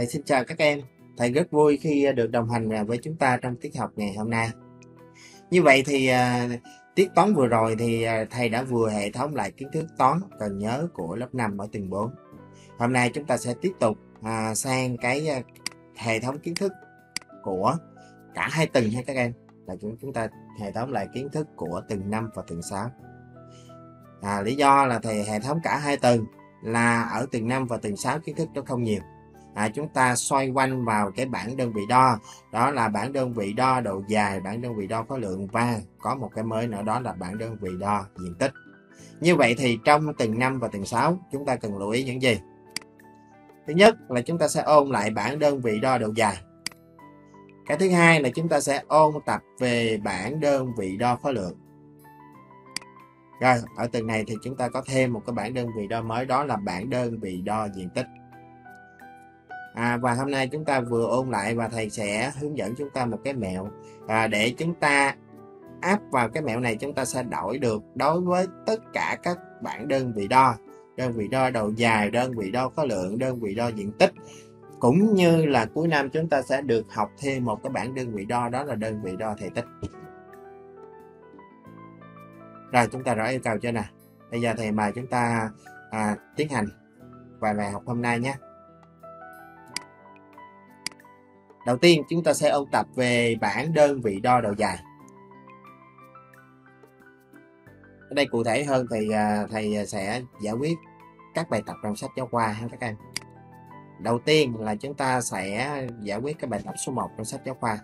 Thầy xin chào các em. Thầy rất vui khi à, được đồng hành à, với chúng ta trong tiết học ngày hôm nay. Như vậy thì à, tiết toán vừa rồi thì thầy đã vừa hệ thống lại kiến thức toán cần nhớ của lớp 5 ở tuần 4. Hôm nay chúng ta sẽ tiếp tục sang cái hệ thống kiến thức của cả hai tuần hay các em. Là chúng chúng ta hệ thống lại kiến thức của tuần năm và tuần 6. À, lý do là thầy hệ thống cả hai tuần là ở tuần năm và tuần sáu kiến thức nó không nhiều à, chúng ta xoay quanh vào cái bảng đơn vị đo. Đó là bảng đơn vị đo độ dài bảng đơn vị đo khối lượng và có một cái mới nữa đó là bảng đơn vị đo diện tích. Như vậy thì trong từng năm và từng sáu chúng ta cần lưu ý những gì? Thứ nhất là chúng ta sẽ ôn lại bảng đơn vị đo độ dài. Cái thứ hai là chúng ta sẽ ôn tập về bảng đơn vị đo khối lượng. Rồi ở tuần này thì chúng ta có thêm một cái bảng đơn vị đo mới đó là bảng đơn vị đo diện tích à, và hôm nay chúng ta vừa ôn lại và thầy sẽ hướng dẫn chúng ta một cái mẹo. À, để chúng ta áp vào cái mẹo này chúng ta sẽ đổi được đối với tất cả các bảng đơn vị đo. Đơn vị đo đầu dài đơn vị đo khối lượng đơn vị đo diện tích. Cũng như là cuối năm chúng ta sẽ được học thêm một cái bảng đơn vị đo đó là đơn vị đo thể tích. Rồi chúng ta rõ yêu cầu chưa nè bây giờ thầy mời chúng ta à, tiến hành vài bài học hôm nay nhé. Đầu tiên chúng ta sẽ ôn tập về bảng đơn vị đo độ dài. Ở đây cụ thể hơn thì à, thầy sẽ giải quyết các bài tập trong sách giáo khoa ha các em. Đầu tiên là chúng ta sẽ giải quyết cái bài tập số 1 trong sách giáo khoa.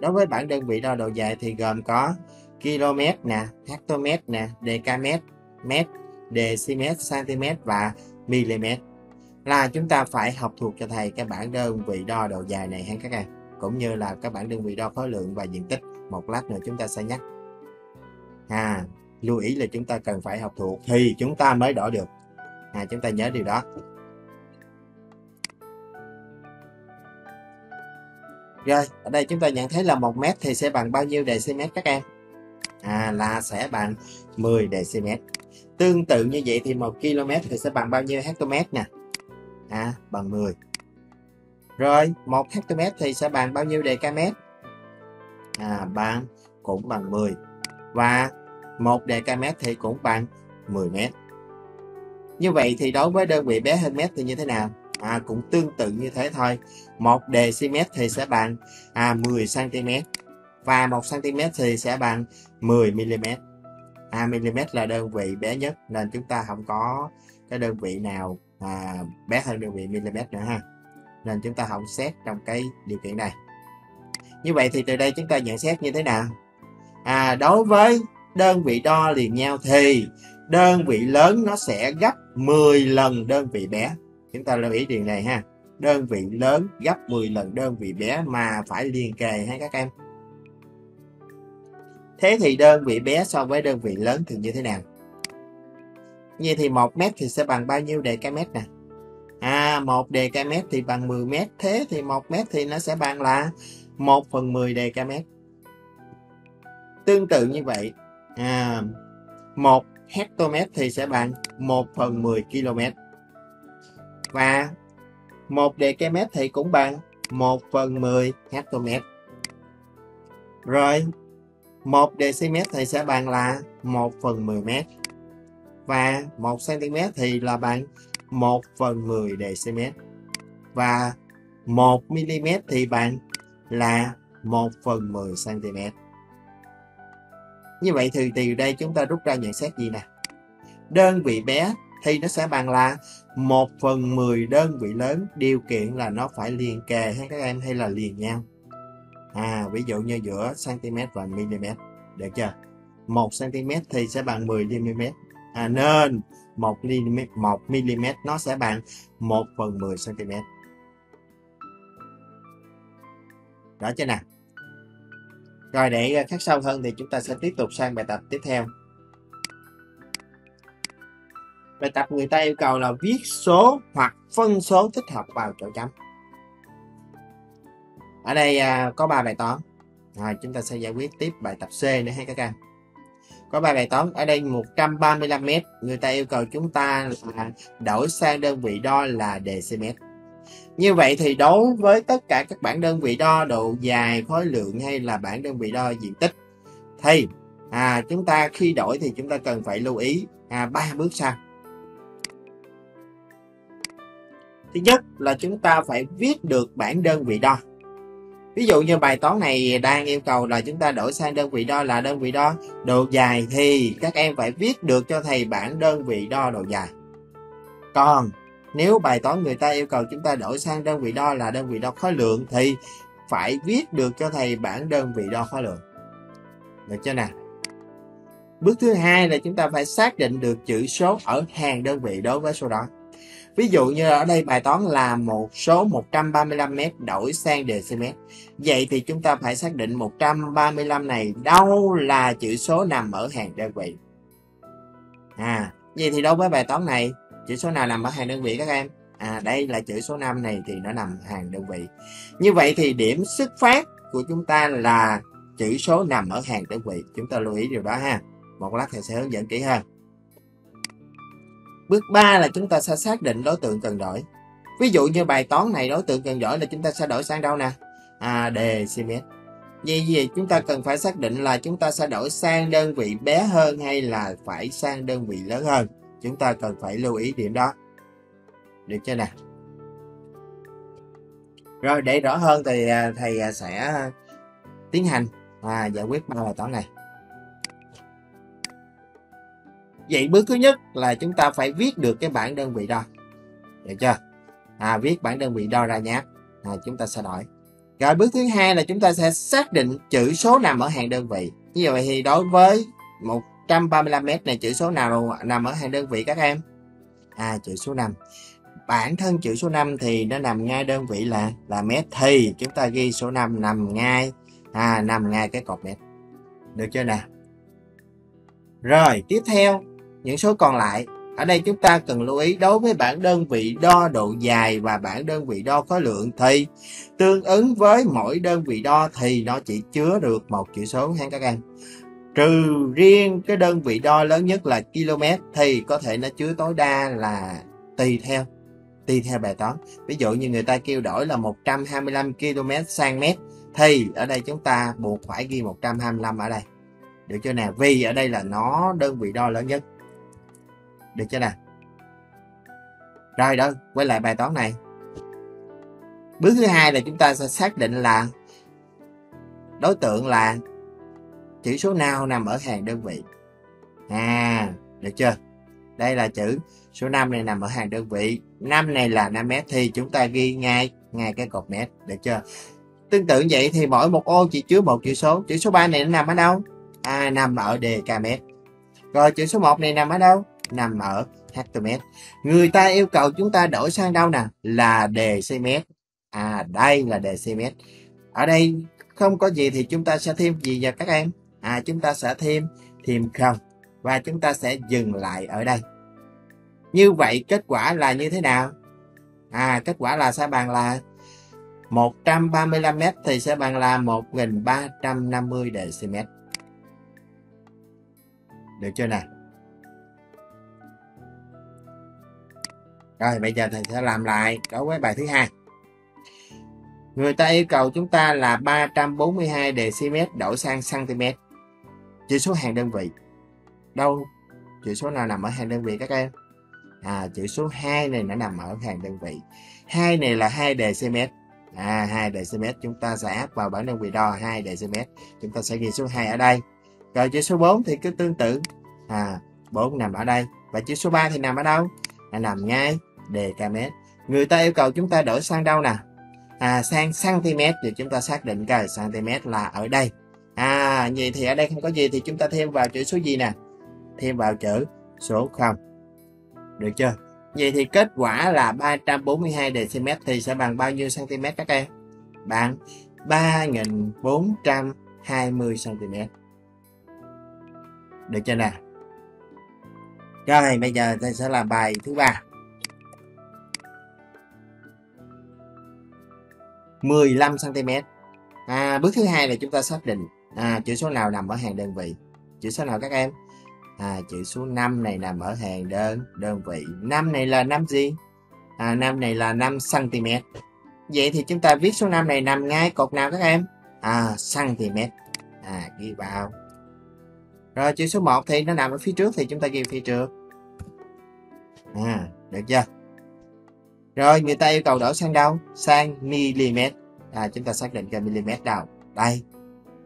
Đối với bảng đơn vị đo độ dài thì gồm có km nè, hectomet nè, decamet, mét, decimet, cm và mm là chúng ta phải học thuộc cho thầy cái bảng đơn vị đo độ dài này ha các em. Cũng như là các bảng đơn vị đo khối lượng và diện tích. Một lát nữa chúng ta sẽ nhắc. À lưu ý là chúng ta cần phải học thuộc thì chúng ta mới đổi được. À chúng ta nhớ điều đó. Rồi, ở đây chúng ta nhận thấy là một mét thì sẽ bằng bao nhiêu dm các em? À là sẽ bằng 10 dm tương tự như vậy thì một km thì sẽ bằng bao nhiêu hectomet nè? À, bằng 10 rồi 1 hectomet thì sẽ bằng bao nhiêu decamet? À, bằng cũng bằng 10 và 1 decamet thì cũng bằng 10 mét. Như vậy thì đối với đơn vị bé hơn mét thì như thế nào? À, cũng tương tự như thế thôi. 1 decimet thì sẽ bằng à, 10 cm và 1 cm thì sẽ bằng 10 mm à, mm là đơn vị bé nhất nên chúng ta không có cái đơn vị nào à, bé hơn đơn vị mm nữa ha. Nên chúng ta không xét trong cái điều kiện này. Như vậy thì từ đây chúng ta nhận xét như thế nào? À, đối với đơn vị đo liền nhau thì đơn vị lớn nó sẽ gấp 10 lần đơn vị bé. Chúng ta lưu ý điều này ha. Đơn vị lớn gấp 10 lần đơn vị bé mà phải liền kề ha các em. Thế thì đơn vị bé so với đơn vị lớn thì như thế nào? Vậy thì 1 mét thì sẽ bằng bao nhiêu đề mét nè? À 1 đề mét thì bằng 10 mét. Thế thì 1 mét thì nó sẽ bằng là 1 phần 10 đề mét. Tương tự như vậy. À, 1 hectomet thì sẽ bằng 1 phần 10 km và 1 đề mét thì cũng bằng 1 phần 10 hectomet. Rồi 1 decimet thì sẽ bằng là 1 phần 10 mét và 1 cm thì là bằng 1 phần 10 dm và 1 mm thì bằng là 1 phần 10 cm như vậy thì từ đây chúng ta rút ra nhận xét gì nè? Đơn vị bé thì nó sẽ bằng là 1 phần 10 đơn vị lớn, điều kiện là nó phải liền kề hay các em hay là liền nhau. À ví dụ như giữa cm và mm được chưa? 1 cm thì sẽ bằng 10 mm à, nên 1 mm 1 mm nó sẽ bằng 1 phần 10 cm đó chưa nào? Rồi để à, khắc sâu hơn thì chúng ta sẽ tiếp tục sang bài tập tiếp theo. Bài tập người ta yêu cầu là viết số hoặc phân số thích hợp vào chỗ chấm. Ở đây à, có 3 bài toán. Rồi chúng ta sẽ giải quyết tiếp bài tập C nữa hay các em có ba bài toán. Ở đây 135 m người ta yêu cầu chúng ta là đổi sang đơn vị đo là dm như vậy thì đối với tất cả các bảng đơn vị đo độ dài khối lượng hay là bảng đơn vị đo diện tích thì à, chúng ta khi đổi thì chúng ta cần phải lưu ý à, ba bước sau. Thứ nhất là chúng ta phải viết được bảng đơn vị đo ví dụ như bài toán này đang yêu cầu là chúng ta đổi sang đơn vị đo là đơn vị đo độ dài, thì các em phải viết được cho thầy bảng đơn vị đo độ dài. Còn nếu bài toán người ta yêu cầu chúng ta đổi sang đơn vị đo là đơn vị đo khối lượng, thì phải viết được cho thầy bảng đơn vị đo khối lượng. Được chưa nào? Bước thứ hai là chúng ta phải xác định được chữ số ở hàng đơn vị đối với số đó ví dụ như ở đây bài toán là một số 135m đổi sang dm vậy thì chúng ta phải xác định 135 này đâu là chữ số nằm ở hàng đơn vị. À vậy thì đối với bài toán này, chữ số nào nằm ở hàng đơn vị các em? À đây là chữ số 5 này thì nó nằm hàng đơn vị. Như vậy thì điểm xuất phát của chúng ta là chữ số nằm ở hàng đơn vị. Chúng ta lưu ý điều đó ha. Một lát thầy sẽ hướng dẫn kỹ hơn bước 3 là chúng ta sẽ xác định đối tượng cần đổi. Ví dụ như bài toán này đối tượng cần đổi là chúng ta sẽ đổi sang đâu nè? À decimet vì vậy chúng ta cần phải xác định là chúng ta sẽ đổi sang đơn vị bé hơn hay là phải sang đơn vị lớn hơn? Chúng ta cần phải lưu ý điểm đó. Được chưa nè? Rồi để rõ hơn thì à, thầy à, sẽ à, tiến hành à, giải quyết ba bài toán này. Vậy bước thứ nhất là chúng ta phải viết được cái bảng đơn vị đo. Được chưa? À, viết bảng đơn vị đo ra nhé. À, chúng ta sẽ đổi. Rồi bước thứ hai là chúng ta sẽ xác định chữ số nằm ở hàng đơn vị. Như vậy thì đối với 135m này chữ số nào nằm ở hàng đơn vị các em? À chữ số 5 bản thân chữ số 5 thì nó nằm ngay đơn vị là là mét thì chúng ta ghi số 5 nằm ngay à nằm ngay cái cột mét. Được chưa nè? Rồi tiếp theo những số còn lại. Ở đây chúng ta cần lưu ý đối với bảng đơn vị đo độ dài và bảng đơn vị đo khối lượng thì tương ứng với mỗi đơn vị đo thì nó chỉ chứa được một chữ số ha các em. Trừ riêng cái đơn vị đo lớn nhất là km thì có thể nó chứa tối đa là tùy theo tùy theo bài toán. Ví dụ như người ta kêu đổi là 125 km sang mét thì ở đây chúng ta buộc phải ghi 125 ở đây. Được chưa nào vì ở đây là nó đơn vị đo lớn nhất được chưa nào? Rồi đó, quay lại bài toán này. Bước thứ hai là chúng ta sẽ xác định là đối tượng là chữ số nào nằm ở hàng đơn vị. À được chưa? Đây là chữ số 5 này nằm ở hàng đơn vị. 5 này là 5 mét thì chúng ta ghi ngay ngay cái cột mét, được chưa? Tương tự vậy thì mỗi một ô chỉ chứa một chữ số. Chữ số 3 này nó nằm ở đâu? À nằm ở đề mét. Rồi chữ số 1 này nằm ở đâu? Nằm ở HTML người ta yêu cầu chúng ta đổi sang đâu nè? Là dm à đây là dm ở đây không có gì thì chúng ta sẽ thêm gì vào các em? À chúng ta sẽ thêm thêm không. Và chúng ta sẽ dừng lại ở đây. Như vậy kết quả là như thế nào? À kết quả là sẽ bằng là 135 m thì sẽ bằng là 1350 dm được chưa nào? Rồi bây giờ thầy sẽ làm lại đối với bài thứ hai. Người ta yêu cầu chúng ta là 342 dm đổi sang cm. Chữ số hàng đơn vị. Đâu? Chữ số nào nằm ở hàng đơn vị các em? À, chữ số 2 này nó nằm ở hàng đơn vị. hai này là 2 dm. À, 2 dm chúng ta sẽ áp vào bảng đơn vị đo 2 dm. Chúng ta sẽ ghi số 2 ở đây. Rồi chữ số 4 thì cứ tương tự. À, 4 nằm ở đây. Và chữ số 3 thì nằm ở đâu? Nó nằm ngay dkm người ta yêu cầu chúng ta đổi sang đâu nè? À sang cm thì chúng ta xác định coi cm là ở đây. À vậy thì ở đây không có gì thì chúng ta thêm vào chữ số gì nè? Thêm vào chữ số 0 được chưa? Vậy thì kết quả là 342 dm thì sẽ bằng bao nhiêu cm các em? Bằng 3420 cm được chưa nè? Rồi, bây giờ tôi sẽ làm bài thứ ba. 15 cm à, bước thứ hai là chúng ta xác định à, chữ số nào nằm ở hàng đơn vị. Chữ số nào các em? À chữ số 5 này nằm ở hàng đơn đơn vị. 5 này là 5 gì? À 5 này là 5 cm vậy thì chúng ta viết số 5 này nằm ngay cột nào các em? À cm à ghi vào. Rồi chữ số 1 thì nó nằm ở phía trước thì chúng ta ghi phía trước. À được chưa? Rồi, người ta yêu cầu đổi sang đâu? Sang mm à chúng ta xác định cái mm đâu đây.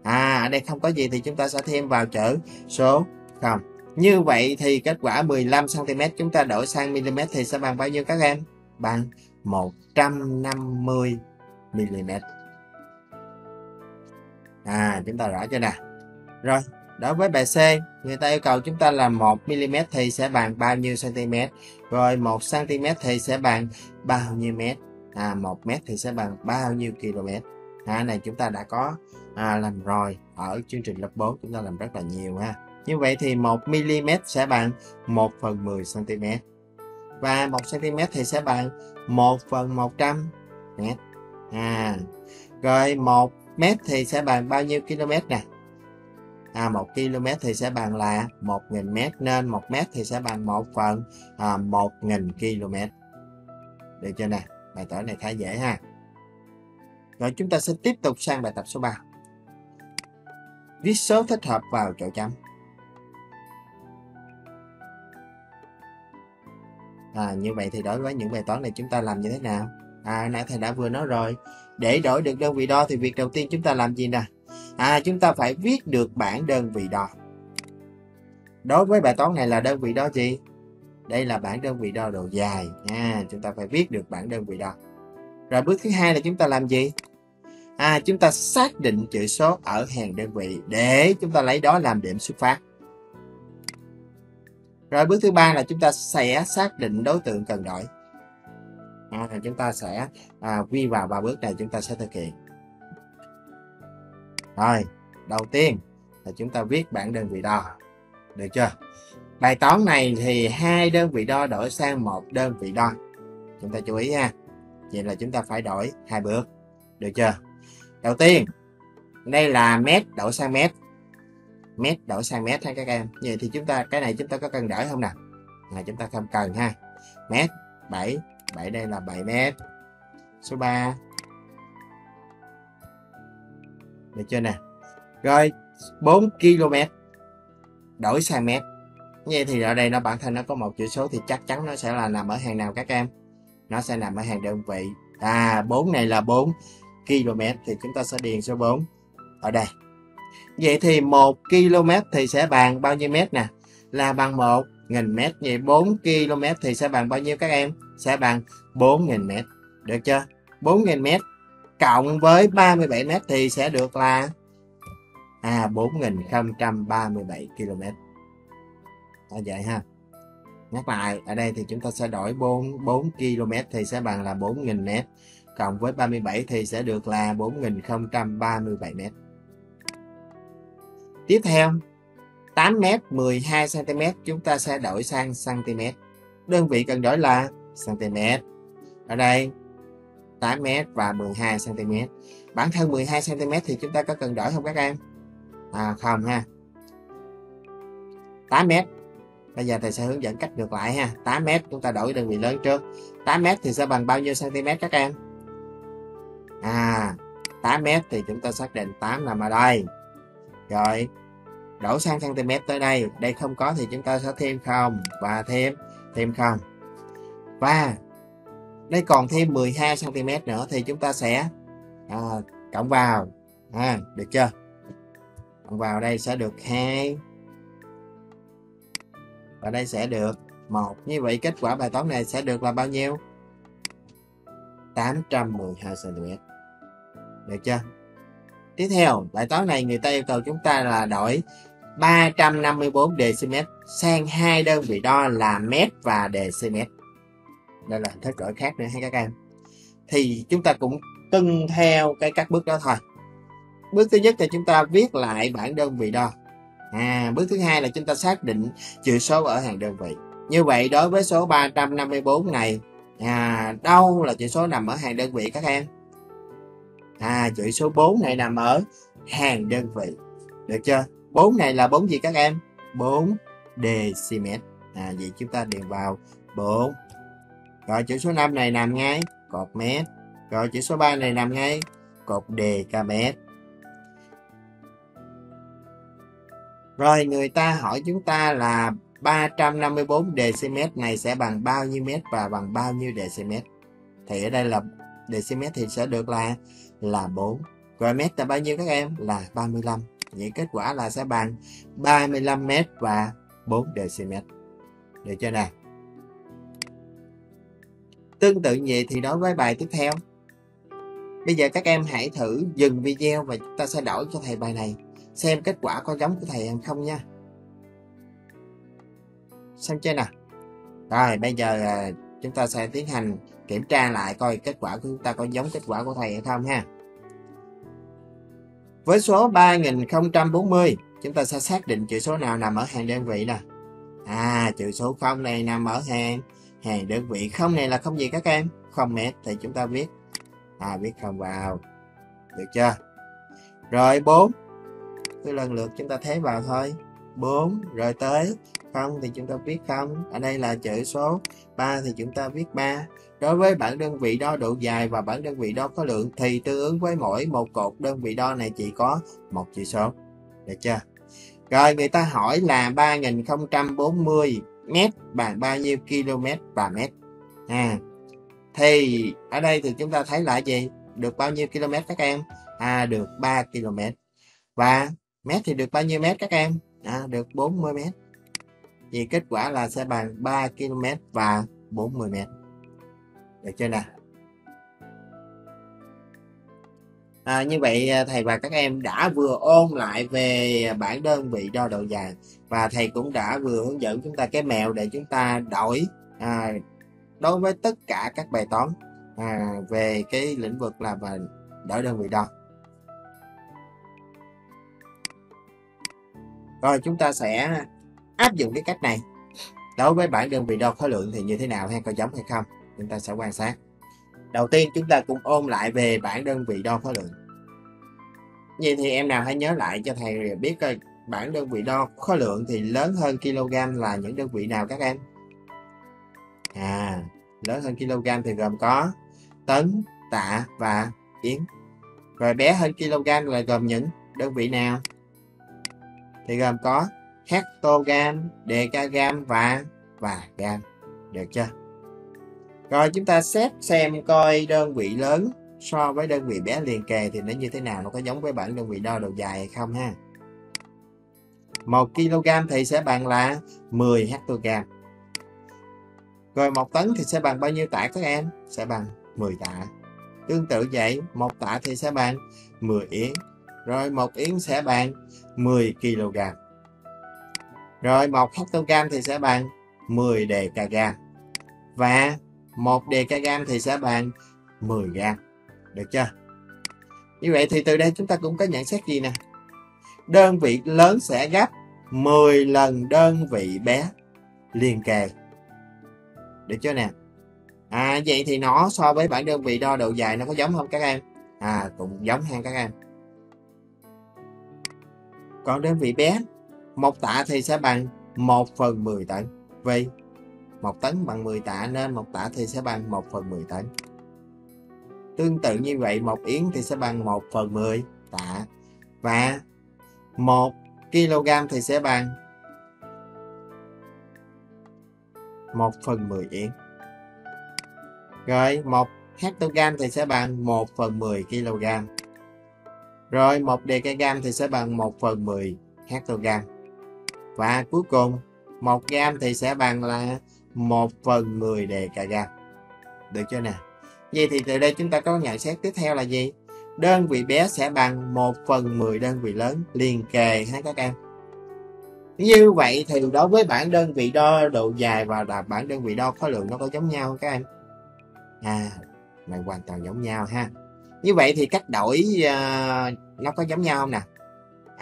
À ở đây không có gì thì chúng ta sẽ thêm vào chữ số không. Như vậy thì kết quả 15 cm chúng ta đổi sang mm thì sẽ bằng bao nhiêu các em? Bằng 150 mm à chúng ta rõ chưa nè rồi đối với bài C người ta yêu cầu chúng ta là 1 mm thì sẽ bằng bao nhiêu cm? Rồi 1 cm thì sẽ bằng bao nhiêu mét? À 1 mét thì sẽ bằng bao nhiêu km? À, này chúng ta đã có à, làm rồi ở chương trình lớp 4 chúng ta làm rất là nhiều ha. Như vậy thì 1 mm sẽ bằng 1 phần 10 cm. Và 1 cm thì sẽ bằng 1 phần 100 mét. À rồi 1 mét thì sẽ bằng bao nhiêu km nè? À, 1 km thì sẽ bằng là 1.000 m nên 1 m thì sẽ bằng 1 phần à, 1.000 km. Được chưa nè? Bài tỏi này khá dễ ha. Rồi chúng ta sẽ tiếp tục sang bài tập số 3 viết số thích hợp vào chỗ chấm. À, như vậy thì đối với những bài toán này chúng ta làm như thế nào? À nãy thầy đã vừa nói rồi. Để đổi được đơn vị đo thì việc đầu tiên chúng ta làm gì nè? À chúng ta phải viết được bảng đơn vị đo đối với bài toán này là đơn vị đo gì? Đây là bảng đơn vị đo độ dài. Nha chúng ta phải viết được bảng đơn vị đo rồi bước thứ hai là chúng ta làm gì? À chúng ta xác định chữ số ở hàng đơn vị để chúng ta lấy đó làm điểm xuất phát. Rồi bước thứ ba là chúng ta sẽ xác định đối tượng cần đổi. À, chúng ta sẽ à, ghi vào ba bước này chúng ta sẽ thực hiện rồi, đầu tiên là chúng ta viết bảng đơn vị đo. Được chưa? Bài toán này thì hai đơn vị đo đổi sang một đơn vị đo. Chúng ta chú ý ha. Vậy là chúng ta phải đổi hai bước. Được chưa? Đầu tiên, đây là mét đổi sang mét. Mét đổi sang mét ha các em. Vậy thì chúng ta, cái này chúng ta có cần đổi không nào? Là chúng ta không cần ha. Mét 7 7 đây là 7 mét. Số 3 được chưa nè? Rồi 4 km đổi sang mét. Như thì ở đây nó bản thân nó có một chữ số thì chắc chắn nó sẽ là nằm ở hàng nào các em? Nó sẽ nằm ở hàng đơn vị. À 4 này là 4 km thì chúng ta sẽ điền số 4 ở đây. Vậy thì 1 km thì sẽ bằng bao nhiêu mét nè? Là bằng 1 nghìn mét. Vậy 4 km thì sẽ bằng bao nhiêu các em? Sẽ bằng 4 nghìn mét. Được chưa? 4 nghìn mét cộng với 37 mét thì sẽ được là à 4.037 km à, vậy ha. Nhắc lại ở đây thì chúng ta sẽ đổi 4 4 km thì sẽ bằng là 4.000 mét cộng với 37 thì sẽ được là 4.037 mét. Tiếp theo 8 mét 12 cm chúng ta sẽ đổi sang cm đơn vị cần đổi là cm ở đây 8 m và 12 cm bản thân 12 cm thì chúng ta có cần đổi không các em? À không ha. 8 m bây giờ thầy sẽ hướng dẫn cách ngược lại ha. 8 m chúng ta đổi đơn vị lớn trước. 8 m thì sẽ bằng bao nhiêu cm các em? À 8 m thì chúng ta xác định 8 nằm ở đây. Rồi, đổ sang cm tới đây. Đây không có thì chúng ta sẽ thêm không và thêm thêm không. Và đây còn thêm 12 cm nữa thì chúng ta sẽ à, cộng vào. À, được chưa? Cộng vào đây sẽ được 2 và đây sẽ được một. Như vậy kết quả bài toán này sẽ được là bao nhiêu? 812 cm được chưa? Tiếp theo bài toán này người ta yêu cầu chúng ta là đổi 354 dm sang hai đơn vị đo là mét và dm đây là hình thức đổi khác nữa hay các em thì chúng ta cũng tuân theo cái các bước đó thôi bước thứ nhất là chúng ta viết lại bảng đơn vị đo à bước thứ hai là chúng ta xác định chữ số ở hàng đơn vị như vậy đối với số 354 này à, đâu là chữ số nằm ở hàng đơn vị các em à chữ số 4 này nằm ở hàng đơn vị được chưa 4 này là 4 gì các em? 4 decimet. À, vậy chúng ta điền vào 4. Rồi chữ số 5 này nằm ngay, cột mét. Rồi chữ số 3 này nằm ngay, cột decamet. Rồi người ta hỏi chúng ta là 354 decimet này sẽ bằng bao nhiêu mét và bằng bao nhiêu decimet? Thì ở đây là decimet thì sẽ được là là 4. Rồi mét là bao nhiêu các em? Là 35. Vậy kết quả là sẽ bằng 35 mét và 4 decimet. Được chưa nào? Tương tự vậy thì đối với bài tiếp theo. Bây giờ các em hãy thử dừng video và chúng ta sẽ đổi cho thầy bài này. Xem kết quả có giống của thầy hay không nha. Xem chưa nào? Rồi bây giờ à, chúng ta sẽ tiến hành kiểm tra lại coi kết quả của chúng ta có giống kết quả của thầy hay không ha. Với số 3040, chúng ta sẽ xác định chữ số nào nằm ở hàng đơn vị nè. À, chữ số 0 này nằm ở hàng hàng đơn vị. Không này là không gì các em? Không mét thì chúng ta viết à viết không vào. Được chưa? Rồi 4. Cứ lần lượt chúng ta thế vào thôi. 4 rồi tới không thì chúng ta viết không. Ở đây là chữ số 3 thì chúng ta viết 3. Đối với bảng đơn vị đo độ dài và bảng đơn vị đo khối lượng thì tương ứng với mỗi một cột đơn vị đo này chỉ có một chữ số. Được chưa? Rồi, người ta hỏi là 3040 mét bằng bao nhiêu km và mét. À, thì ở đây thì chúng ta thấy là gì? Được bao nhiêu km các em? À, được 3 km. Và mét thì được bao nhiêu mét các em? À, được 40 mét. thì kết quả là sẽ bằng 3 km và 40 mét. Được chưa nào? À, như vậy à, thầy và các em đã vừa ôn lại về bảng đơn vị đo độ dài và thầy cũng đã vừa hướng dẫn chúng ta cái mẹo để chúng ta đổi à, đối với tất cả các bài toán à, về cái lĩnh vực là và đổi đơn vị đo. Rồi chúng ta sẽ áp dụng cái cách này đối với bảng đơn vị đo khối lượng thì như thế nào hay có giống hay không chúng ta sẽ quan sát đầu tiên chúng ta cùng ôn lại về bảng đơn vị đo khối lượng vậy thì em nào hãy nhớ lại cho thầy biết coi bảng đơn vị đo khối lượng thì lớn hơn kg là những đơn vị nào các em à lớn hơn kg thì gồm có tấn tạ và yến rồi bé hơn kg là gồm những đơn vị nào thì gồm có hectogram, decagam và và gam. Được chưa? Rồi chúng ta xét xem coi đơn vị lớn so với đơn vị bé liền kề thì nó như thế nào, nó có giống với bản đơn vị đo đầu dài hay không ha. 1 kg thì sẽ bằng là 10 hectogam. Rồi 1 tấn thì sẽ bằng bao nhiêu tạ các em? Sẽ bằng 10 tạ. Tương tự vậy, 1 tạ thì sẽ bằng 10 yến. Rồi 1 yến sẽ bằng 10 kg. Rồi 1 hectogam thì sẽ bằng 10 đề decagam. Và 1 decagam thì sẽ bằng 10 gram. Được chưa? Như vậy thì từ đây chúng ta cũng có nhận xét gì nè. Đơn vị lớn sẽ gấp 10 lần đơn vị bé liền kề. Được chưa nè? À vậy thì nó so với bản đơn vị đo độ dài nó có giống không các em? À cũng giống ha các em. Còn đơn vị bé một tạ thì sẽ bằng 1 phần 10 tấn. Vì 1 tấn bằng 10 tạ nên một tạ thì sẽ bằng 1 phần 10 tấn. Tương tự như vậy, một yến thì sẽ bằng 1 phần 10 tạ. Và 1 kg thì sẽ bằng 1 phần 10 yến. Rồi 1 hectogram thì sẽ bằng 1 phần 10 kg. Rồi 1 decagram thì sẽ bằng 1 phần 10 hectogram Và cuối cùng 1 gram thì sẽ bằng là 1 phần 10 đề cả gam. Được chưa nè? Vậy thì từ đây chúng ta có nhận xét tiếp theo là gì? Đơn vị bé sẽ bằng 1 phần 10 đơn vị lớn liền kề ha các em. Như vậy thì đối với bảng đơn vị đo độ dài và là bảng đơn vị đo khối lượng nó có giống nhau không các em? À, này hoàn toàn giống nhau ha. Như vậy thì cách đổi uh, nó có giống nhau không nè?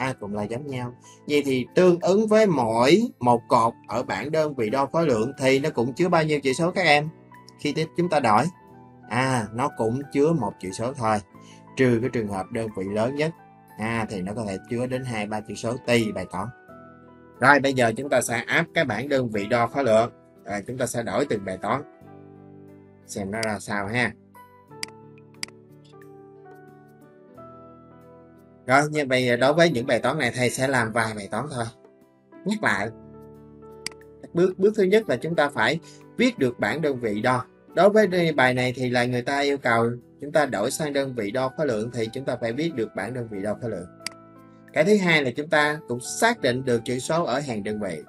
A cũng là giống nhau. Vậy thì tương ứng với mỗi một cột ở bảng đơn vị đo khối lượng thì nó cũng chứa bao nhiêu chỉ số các em? Khi tiếp chúng ta đổi. À, nó cũng chứa một chữ số thôi. Trừ cái trường hợp đơn vị lớn nhất à, thì nó có thể chứa đến hai ba chữ số tùy bài toán rồi bây giờ chúng ta sẽ áp cái bảng đơn vị đo khối lượng rồi chúng ta sẽ đổi từng bài toán xem nó ra sao ha rồi như vậy đối với những bài toán này thầy sẽ làm vài bài toán thôi. Nhắc lại. Bước bước thứ nhất là chúng ta phải viết được bảng đơn vị đo. Đối với bài này thì là người ta yêu cầu chúng ta đổi sang đơn vị đo khối lượng thì chúng ta phải viết được bảng đơn vị đo khối lượng. Cái thứ hai là chúng ta cũng xác định được chữ số ở hàng đơn vị.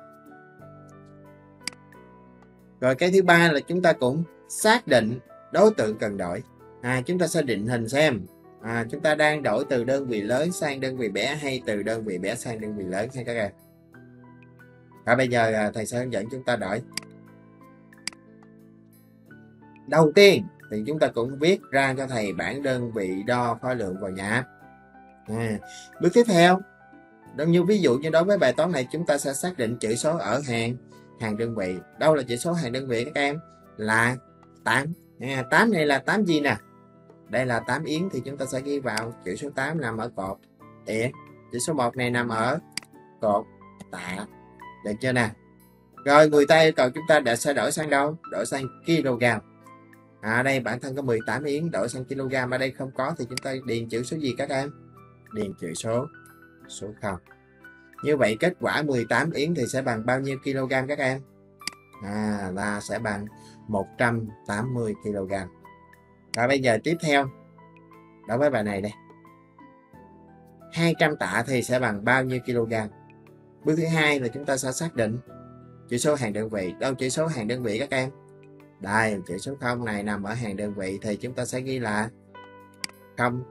Rồi cái thứ ba là chúng ta cũng xác định đối tượng cần đổi. À, chúng ta sẽ định hình xem à, chúng ta đang đổi từ đơn vị lớn sang đơn vị bé hay từ đơn vị bé sang đơn vị lớn hay các em. Và bây giờ à, thầy sẽ hướng dẫn chúng ta đổi. Đầu tiên thì chúng ta cũng viết ra cho thầy bảng đơn vị đo khối lượng vào nhà. À, bước tiếp theo đó như ví dụ như đối với bài toán này chúng ta sẽ xác định chữ số ở hàng hàng đơn vị. Đâu là chữ số hàng đơn vị các em? Là 8 à, 8 này là 8 gì nè? Đây là 8 yến thì chúng ta sẽ ghi vào chữ số 8 nằm ở cột. Yến chữ số 1 này nằm ở cột tạ. Được chưa nè? Rồi, người ta yêu cầu chúng ta đã sẽ đổi sang đâu? Đổi sang kg. À đây, bản thân có 18 yến, đổi sang kg. Ở đây không có thì chúng ta điền chữ số gì các em? Điền chữ số số 0 như vậy kết quả 18 yến thì sẽ bằng bao nhiêu kg các em? À là sẽ bằng 180 kg và bây giờ tiếp theo. Đối với bài này đây. 200 tạ thì sẽ bằng bao nhiêu kg? Bước thứ hai là chúng ta sẽ xác định chữ số hàng đơn vị. Đâu chữ số hàng đơn vị các em? Đây chữ số 0 này nằm ở hàng đơn vị thì chúng ta sẽ ghi là 0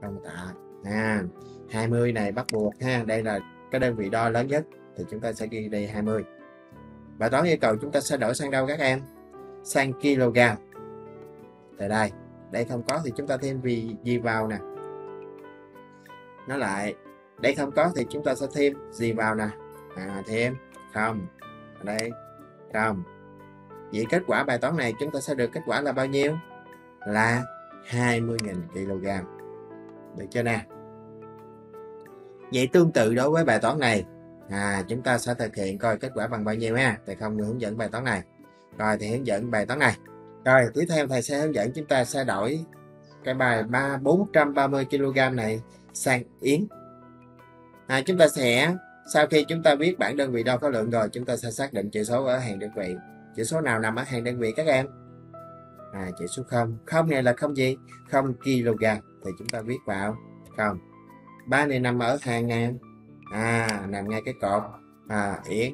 không tạ. À 20 này bắt buộc ha. Đây là cái đơn vị đo lớn nhất thì chúng ta sẽ ghi đây 20 bài toán yêu cầu chúng ta sẽ đổi sang đâu các em? Sang kg tại đây đây không có thì chúng ta thêm vì gì vào nè? Nó lại đây không có thì chúng ta sẽ thêm gì vào nè? À, thêm không. Ở đây không. Vậy kết quả bài toán này chúng ta sẽ được kết quả là bao nhiêu? Là 20.000 kg. Được chưa nè? Vậy tương tự đối với bài toán này. À chúng ta sẽ thực hiện coi kết quả bằng bao nhiêu ha? Thầy không hướng dẫn bài toán này. Rồi thì hướng dẫn bài toán này rồi tiếp theo thầy sẽ hướng dẫn chúng ta sẽ đổi cái bài ba 430 kg này sang yến. À, chúng ta sẽ sau khi chúng ta biết bản đơn vị đo khối lượng rồi chúng ta sẽ xác định chữ số ở hàng đơn vị. Chữ số nào nằm ở hàng đơn vị các em? À, chữ số 0 không này là không gì? Không kg thì chúng ta viết vào không. Ba này nằm ở hàng ngàn à nằm ngay cái cột. À yến.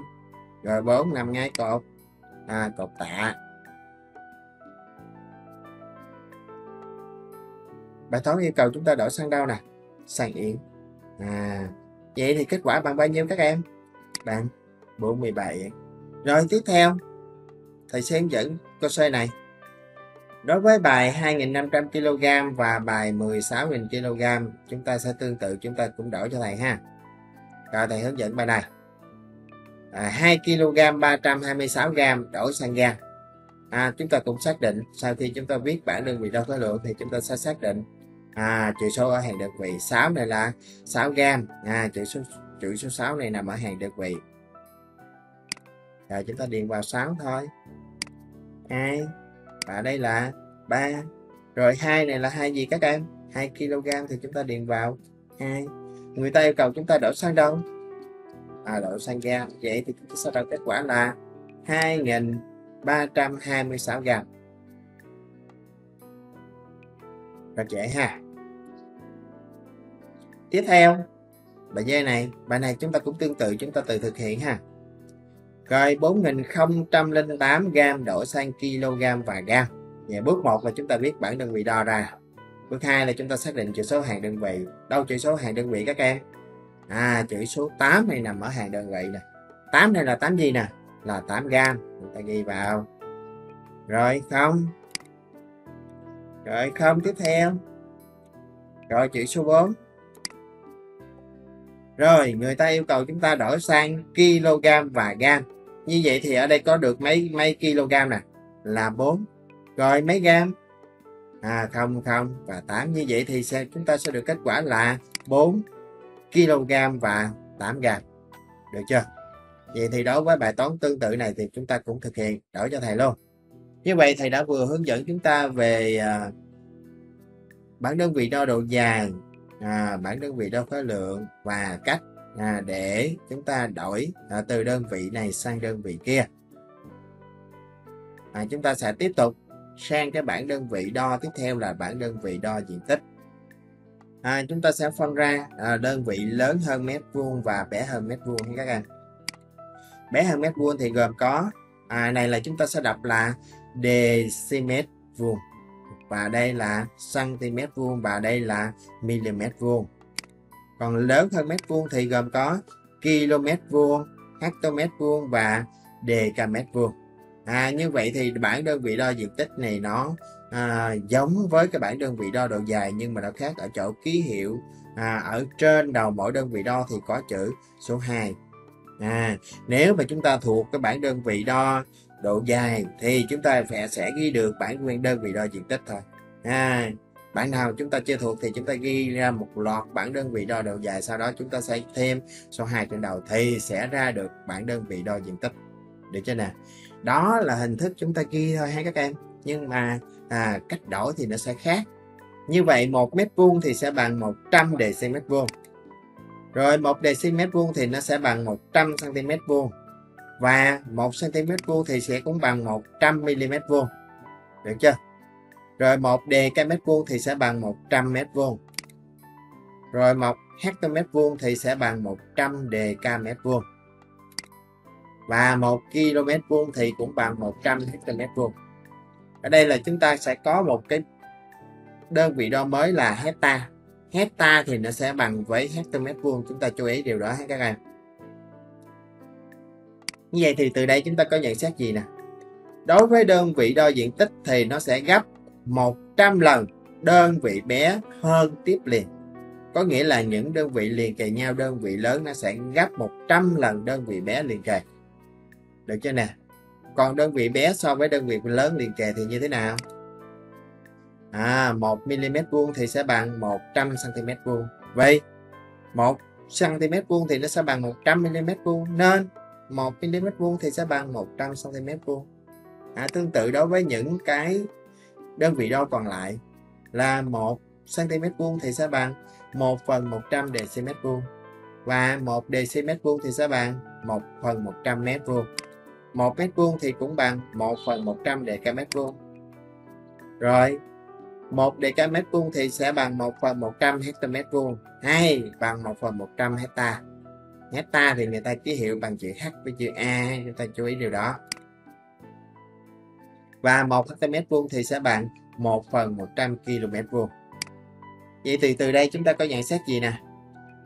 Rồi bốn nằm ngay cột. À cột tạ. Bài toán yêu cầu chúng ta đổi sang đâu nè? Sang yến. À vậy thì kết quả bằng bao nhiêu các em? Bằng 47 rồi tiếp theo. Thầy sẽ hướng dẫn câu xoay này. Đối với bài 2.500 kg và bài 16.000 kg chúng ta sẽ tương tự chúng ta cũng đổi cho thầy ha. Rồi thầy hướng dẫn bài này. À, 2 kg 326 g đổi sang gam à, chúng ta cũng xác định sau khi chúng ta viết bản đơn vị đo khối lượng thì chúng ta sẽ xác định à, chữ số ở hàng đơn vị 6 này là 6 gram à, chữ số chữ số 6 này nằm ở hàng đơn vị rồi chúng ta điền vào 6 thôi. 2 và đây là 3 rồi 2 này là hai gì các em? 2 kg thì chúng ta điền vào 2 người ta yêu cầu chúng ta đổi sang đâu? À, đổi sang gam. Vậy thì chúng ta sẽ ra kết quả là 2.326 gram rất dễ ha. Tiếp theo, bài dây này, bài này chúng ta cũng tương tự, chúng ta tự thực hiện ha. Rồi 4008 gram đổi sang kg và gam. Và bước 1 là chúng ta viết bản đơn vị đo ra. Bước 2 là chúng ta xác định chữ số hàng đơn vị. Đâu chữ số hàng đơn vị các em? À chữ số 8 này nằm ở hàng đơn vị nè. 8 này là 8 gì nè? Là 8 gram chúng ta ghi vào. Rồi không rồi không tiếp theo. Rồi chữ số 4 rồi người ta yêu cầu chúng ta đổi sang kg và gam. Như vậy thì ở đây có được mấy mấy kg nè? Là 4 rồi mấy gam? À, 0 0 và 8 như vậy thì sẽ chúng ta sẽ được kết quả là 4 kg và 8 gam. Được chưa? Vậy thì đối với bài toán tương tự này thì chúng ta cũng thực hiện. Đổi cho thầy luôn như vậy thầy đã vừa hướng dẫn chúng ta về à, bảng đơn vị đo độ dài à, bảng đơn vị đo khối lượng và cách à, để chúng ta đổi à, từ đơn vị này sang đơn vị kia. À, chúng ta sẽ tiếp tục sang cái bảng đơn vị đo tiếp theo là bảng đơn vị đo diện tích. À, chúng ta sẽ phân ra à, đơn vị lớn hơn mét vuông và bé hơn mét vuông các em. Bé hơn mét vuông thì gồm có à, này là chúng ta sẽ đọc là decimet vuông. Và đây là cm vuông và đây là mm vuông. Còn lớn hơn mét vuông thì gồm có km vuông hectomet vuông và decamet vuông. À, như vậy thì bảng đơn vị đo diện tích này nó à, giống với cái bảng đơn vị đo độ dài nhưng mà nó khác ở chỗ ký hiệu à, ở trên đầu mỗi đơn vị đo thì có chữ số 2 à, nếu mà chúng ta thuộc cái bảng đơn vị đo độ dài thì chúng ta phải sẽ ghi được bản nguyên đơn vị đo diện tích thôi. À, bản nào chúng ta chưa thuộc thì chúng ta ghi ra một loạt bản đơn vị đo độ dài sau đó chúng ta sẽ thêm số 2 trên đầu thì sẽ ra được bản đơn vị đo diện tích. Được chưa nè? Đó là hình thức chúng ta ghi thôi ha các em. Nhưng mà à, cách đổi thì nó sẽ khác. Như vậy một mét vuông thì sẽ bằng 100 dm vuông. Rồi một dm vuông thì nó sẽ bằng 100 cm vuông và 1 cm vuông thì sẽ cũng bằng 100 mm vuông. Được chưa? Rồi một cây mét vuông thì sẽ bằng 100 mét vuông. Rồi một mét vuông thì sẽ bằng 100 đề ca mét vuông. Và 1 km vuông thì cũng bằng 100 hectare vuông. Ở đây là chúng ta sẽ có một cái đơn vị đo mới là hecta hecta thì nó sẽ bằng với hectare vuông. Chúng ta chú ý điều đó ha các em như vậy thì từ đây chúng ta có nhận xét gì nè? Đối với đơn vị đo diện tích thì nó sẽ gấp 100 lần đơn vị bé hơn tiếp liền. Có nghĩa là những đơn vị liền kề nhau, đơn vị lớn nó sẽ gấp 100 lần đơn vị bé liền kề. Được chưa nè? Còn đơn vị bé so với đơn vị lớn liền kề thì như thế nào? À 1 mm vuông thì sẽ bằng 100 cm vuông. Vậy 1 cm vuông thì nó sẽ bằng 100 mm vuông. Nên 1 mm vuông thì sẽ bằng 100 cm vuông. À, tương tự đối với những cái đơn vị đo còn lại là 1 cm vuông thì sẽ bằng 1 phần 100 dm vuông và 1 dm vuông thì sẽ bằng 1 phần 100 m vuông. 1 mét vuông thì cũng bằng 1 phần 100 dm vuông. Rồi 1 dm vuông thì sẽ bằng 1 phần 100 hectare vuông. Hay bằng 1 phần 100 hecta hecta thì người ta ký hiệu bằng chữ H với chữ A chúng ta chú ý điều đó và 1 mét vuông thì sẽ bằng 1 phần 100 km vuông. Vậy thì từ đây chúng ta có nhận xét gì nè?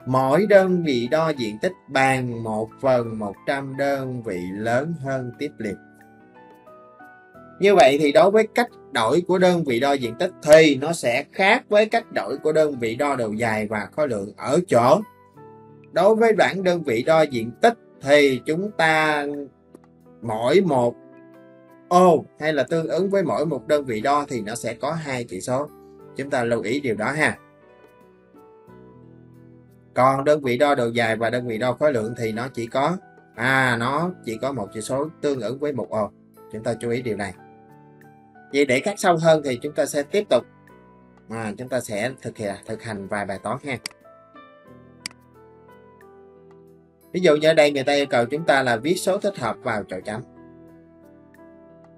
Mỗi đơn vị đo diện tích bằng 1 phần 100 đơn vị lớn hơn tiếp liền. Như vậy thì đối với cách đổi của đơn vị đo diện tích thì nó sẽ khác với cách đổi của đơn vị đo độ dài và khối lượng ở chỗ. Đối với bảng đơn vị đo diện tích thì chúng ta mỗi một ô hay là tương ứng với mỗi một đơn vị đo thì nó sẽ có hai chỉ số. Chúng ta lưu ý điều đó ha. Còn đơn vị đo độ dài và đơn vị đo khối lượng thì nó chỉ có à nó chỉ có một chỉ số tương ứng với một ô. Chúng ta chú ý điều này. Vậy để cắt sâu hơn thì chúng ta sẽ tiếp tục. À, chúng ta sẽ thực hiện thực hành vài bài toán ha. Ví dụ như ở đây người ta yêu cầu chúng ta là viết số thích hợp vào chỗ chấm.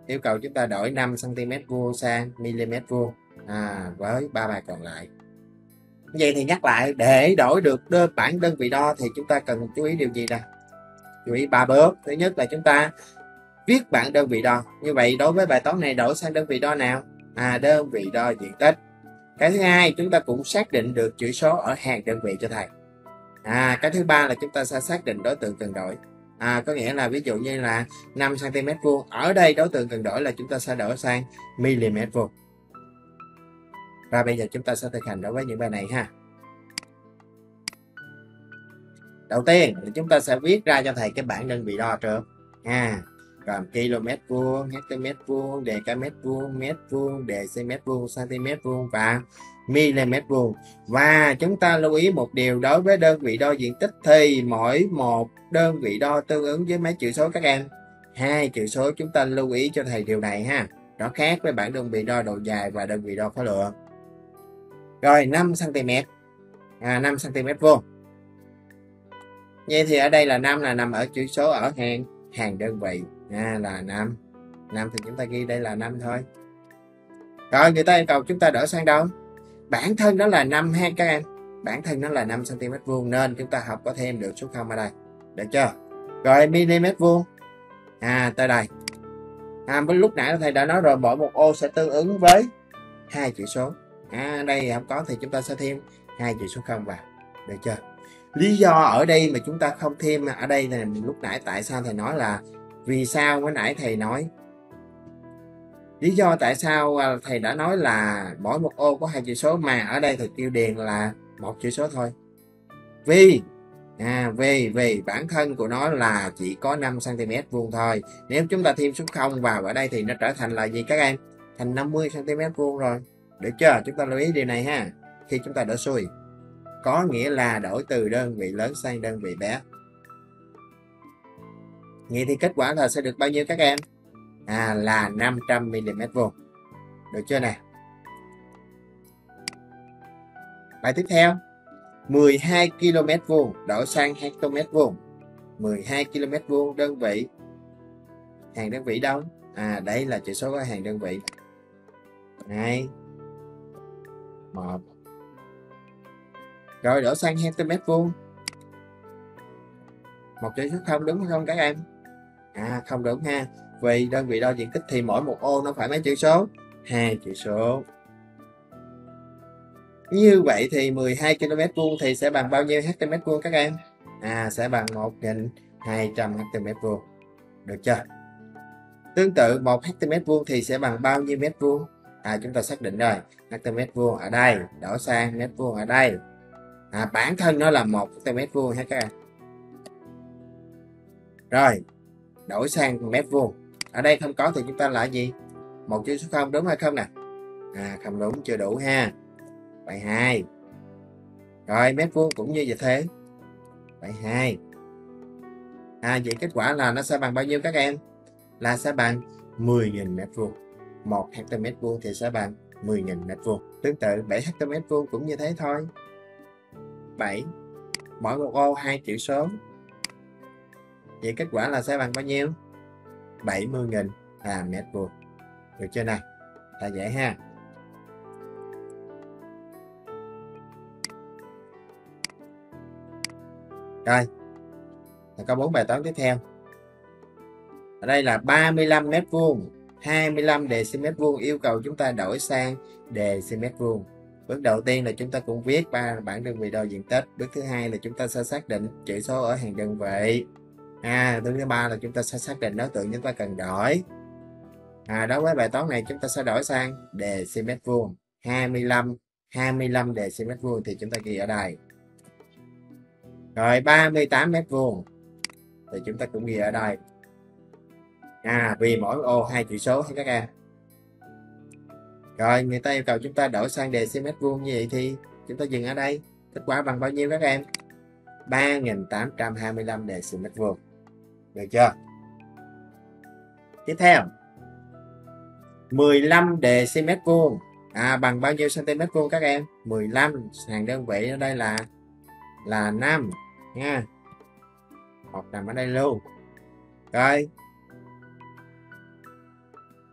Yêu cầu chúng ta đổi 5 cm vuông sang mm vuông. À, với ba bài còn lại. Vậy thì nhắc lại để đổi được đơn bản đơn vị đo thì chúng ta cần chú ý điều gì nè chú ý ba bước. Thứ nhất là chúng ta viết bản đơn vị đo. Như vậy đối với bài toán này đổi sang đơn vị đo nào? À đơn vị đo diện tích. Cái thứ hai chúng ta cũng xác định được chữ số ở hàng đơn vị cho thầy à cái thứ ba là chúng ta sẽ xác định đối tượng cần đổi. À, có nghĩa là ví dụ như là 5 cm vuông. Ở đây đối tượng cần đổi là chúng ta sẽ đổi sang mm vuông. Và bây giờ chúng ta sẽ thực hành đối với những bài này ha. Đầu tiên thì chúng ta sẽ viết ra cho thầy cái bảng đơn vị đo trước. Ha gồm km vuông, hm vuông, đề ca mét vuông, mét vuông, đề cm vuông, cm vuông và mm vuông. Và chúng ta lưu ý một điều đối với đơn vị đo diện tích thì mỗi một đơn vị đo tương ứng với mấy chữ số các em. Hai chữ số chúng ta lưu ý cho thầy điều này ha. Nó khác với bảng đơn vị đo độ dài và đơn vị đo khối lượng. Rồi 5 cm. À 5 cm vuông. Vậy thì ở đây là 5 là nằm ở chữ số ở hàng hàng đơn vị à, là 5 5 thì chúng ta ghi đây là 5 thôi rồi người ta yêu cầu chúng ta đổi sang đâu bản thân nó là 5 ha các em? Bản thân nó là 5 cm vuông nên chúng ta học có thêm được số 0 ở đây? Được chưa? Rồi mm vuông. À tới đây. À, với lúc nãy thầy đã nói rồi mỗi một ô sẽ tương ứng với hai chữ số. À đây không có thì chúng ta sẽ thêm hai chữ số 0 vào. Được chưa? Lý do ở đây mà chúng ta không thêm ở đây là lúc nãy tại sao thầy nói là vì sao? Mới nãy thầy nói lý do tại sao à, thầy đã nói là mỗi một ô có hai chữ số mà ở đây thầy tiêu điền là một chữ số thôi. Vì à, vì vì bản thân của nó là chỉ có 5 cm vuông thôi. Nếu chúng ta thêm số 0 vào ở đây thì nó trở thành là gì các em? Thành 50 cm vuông rồi. Được chưa? Chúng ta lưu ý điều này ha. Khi chúng ta đỡ xuôi có nghĩa là đổi từ đơn vị lớn sang đơn vị bé. Vậy thì kết quả là sẽ được bao nhiêu các em? À là 500 mm vuông. Được chưa nè? Bài tiếp theo. 12 km vuông đổi sang hectomet vuông. 12 km vuông đơn vị. Hàng đơn vị đâu? À đây là chỉ số của hàng đơn vị. Hai một. Rồi đổi sang hectomet vuông. Một chữ số không đúng không các em? À không đúng ha vì đơn vị đo diện tích thì mỗi một ô nó phải mấy chữ số? Hai chữ số. Như vậy thì 12 km vuông thì sẽ bằng bao nhiêu cm mét vuông các em? À sẽ bằng 1.200 ht mét vuông. Được chưa? Tương tự một cm mét vuông thì sẽ bằng bao nhiêu mét vuông? À chúng ta xác định rồi. Cm mét vuông ở đây đổi sang mét vuông ở đây. À, bản thân nó là một cm mét vuông ha các em. Rồi đổi sang mét vuông ở đây không có thì chúng ta là gì? Một chữ số không, đúng hay không nè? À không đúng, chưa đủ ha. Bài hai. Rồi, mét vuông cũng như vậy thế. Bài hai. À vậy kết quả là nó sẽ bằng bao nhiêu các em? Là sẽ bằng 10.000 mét vuông. 1 hectare mét vuông thì sẽ bằng 10.000 mét vuông. Tương tự 7 hectare mét vuông cũng như thế thôi. 7 mỗi một ô hai chữ số. Vậy kết quả là sẽ bằng bao nhiêu? 70.000 à, mét vuông. Được chưa nào? Là dễ ha. Rồi. Có bốn bài toán tiếp theo. Ở đây là 35 mét vuông 25 dm vuông yêu cầu chúng ta đổi sang dm vuông. Bước đầu tiên là chúng ta cũng viết ba bảng đơn vị đo diện tích bước thứ hai là chúng ta sẽ xác định chữ số ở hàng đơn vị à thứ ba là chúng ta sẽ xác định đối tượng chúng ta cần đổi. À đối với bài toán này chúng ta sẽ đổi sang đề vuông. 25 25 đề vuông thì chúng ta ghi ở đây. Rồi 38 mét vuông thì chúng ta cũng ghi ở đây. À vì mỗi ô hai chữ số hay các em. Rồi, người ta yêu cầu chúng ta đổi sang đề vuông như vậy thì chúng ta dừng ở đây. Kết quả bằng bao nhiêu các em? 3.825 đề vuông được chưa? Tiếp theo. 15 dm vuông. À bằng bao nhiêu cm vuông các em? 15 hàng đơn vị ở đây là là 5 nha. Hoặc nằm ở đây luôn. Rồi.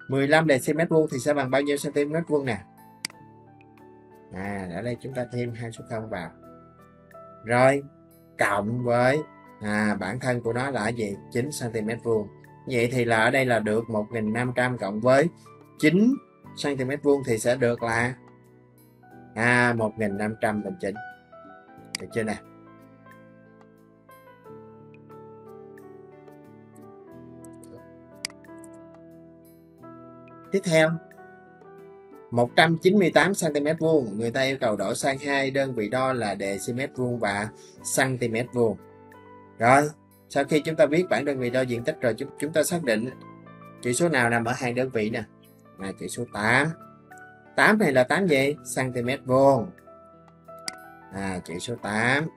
15 dm vuông thì sẽ bằng bao nhiêu cm vuông nè? À ở đây chúng ta thêm hai số 0 vào. Rồi, cộng với à, bản thân của nó là gì 9 cm vuông. Vậy thì là ở đây là được 1500 cộng với 9 cm vuông thì sẽ được là? À 1500 bình chỉnh được chưa nè? Tiếp theo 198 cm vuông. Người ta yêu cầu đổi sang hai đơn vị đo là decimet vuông và cm vuông rồi sau khi chúng ta biết bảng đơn vị đo diện tích rồi chúng, chúng ta xác định chỉ số nào nằm ở hàng đơn vị nè. Là chỉ số 8 8 này là 8 gì? Cm vuông. À chỉ số 8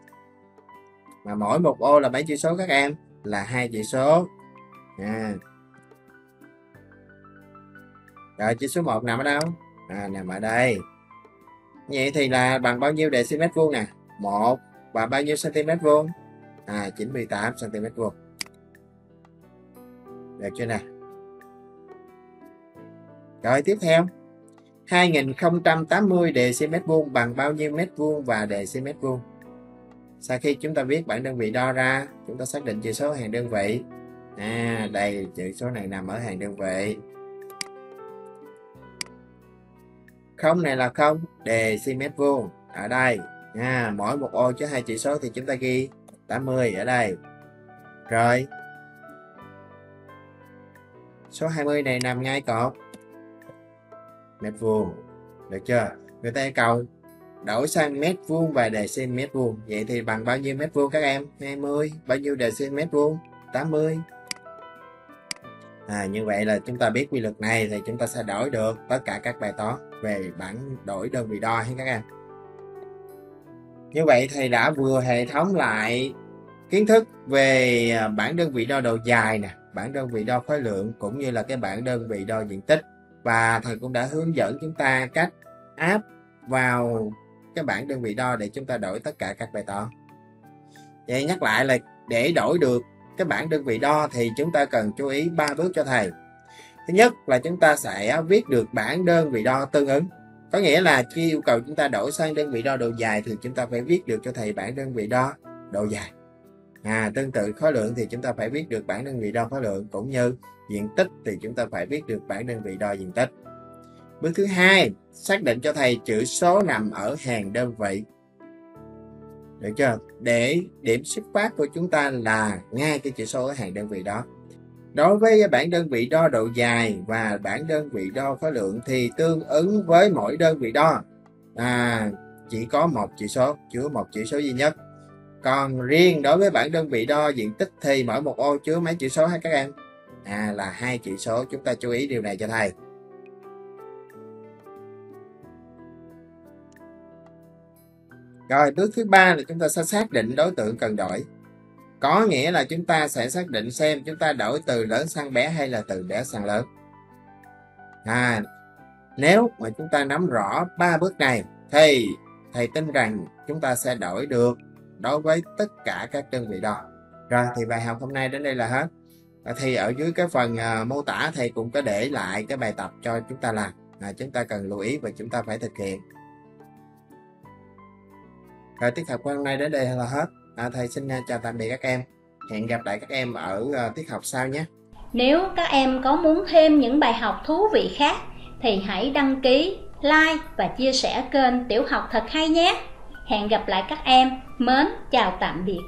mà mỗi một ô là mấy chỉ số các em? Là hai chỉ số. À. rồi chỉ số 1 nằm ở đâu? À, nằm ở đây. Vậy thì là bằng bao nhiêu dm vuông nè? 1 và bao nhiêu cm vuông? À 98 cm vuông. Được chưa nè? Rồi tiếp theo. 2080 dm vuông bằng bao nhiêu mét vuông và dm vuông? Sau khi chúng ta viết bảng đơn vị đo ra chúng ta xác định chữ số hàng đơn vị. À đây chữ số này nằm ở hàng đơn vị. Không này là không dm vuông. Ở đây. À, mỗi một ô chứa hai chữ số thì chúng ta ghi. 80 ở đây. Rồi. Số 20 này nằm ngay cột. Mét vuông. Được chưa? Người ta yêu cầu đổi sang mét vuông và đề xin mét vuông. Vậy thì bằng bao nhiêu mét vuông các em? 20 bao nhiêu đề xin mét vuông? 80 à, như vậy là chúng ta biết quy luật này thì chúng ta sẽ đổi được tất cả các bài toán về bảng đổi đơn vị đo hay các em? Như vậy thầy đã vừa hệ thống lại kiến thức về à, bảng đơn vị đo độ dài nè, bảng đơn vị đo khối lượng, cũng như là cái bảng đơn vị đo diện tích. Và thầy cũng đã hướng dẫn chúng ta cách áp vào cái bảng đơn vị đo để chúng ta đổi tất cả các bài toán. Vậy nhắc lại là để đổi được cái bảng đơn vị đo thì chúng ta cần chú ý ba bước cho thầy. Thứ nhất là chúng ta sẽ viết được bảng đơn vị đo tương ứng có nghĩa là khi yêu cầu chúng ta đổi sang đơn vị đo độ dài thì chúng ta phải viết được cho thầy bảng đơn vị đo độ dài. À tương tự khối lượng thì chúng ta phải viết được bảng đơn vị đo khối lượng cũng như diện tích thì chúng ta phải viết được bảng đơn vị đo diện tích. Bước thứ hai, xác định cho thầy chữ số nằm ở hàng đơn vị. Được chưa? Để điểm xuất phát của chúng ta là ngay cái chữ số ở hàng đơn vị đó đối với bảng đơn vị đo độ dài và bảng đơn vị đo khối lượng thì tương ứng với mỗi đơn vị đo. À, chỉ có một chỉ số chứa một chỉ số duy nhất. Còn riêng đối với bảng đơn vị đo diện tích thì mỗi một ô chứa mấy chỉ số hay các em? À là hai chỉ số. Chúng ta chú ý điều này cho thầy. Rồi bước thứ ba là chúng ta sẽ xác định đối tượng cần đổi có nghĩa là chúng ta sẽ xác định xem chúng ta đổi từ lớn sang bé hay là từ bé sang lớn. À nếu mà chúng ta nắm rõ ba bước này thì thầy tin rằng chúng ta sẽ đổi được đối với tất cả các đơn vị đo rồi thì bài học hôm nay đến đây là hết. Thì ở dưới cái phần uh, mô tả thầy cũng có để lại cái bài tập cho chúng ta làm. Là chúng ta cần lưu ý và chúng ta phải thực hiện. Rồi tiết học hôm nay đến đây là hết à, thầy xin à, chào tạm biệt các em. Hẹn gặp lại các em ở uh, tiết học sau nhé. Nếu các em có muốn thêm những bài học thú vị khác thì hãy đăng ký like và chia sẻ kênh tiểu học thật hay nhé. Hẹn gặp lại các em. Mến chào tạm biệt.